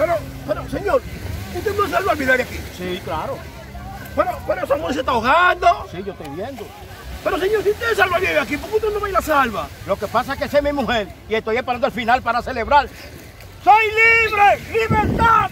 Pero, pero señor, usted no salva vida de aquí. Sí, claro. Pero, pero esa mujer se está ahogando. Sí, yo estoy viendo. Pero señor, si usted salva vida de aquí, ¿por qué usted no va la salva? Lo que pasa es que esa es mi mujer y estoy esperando el final para celebrar. ¡Soy libre! ¡Libertad!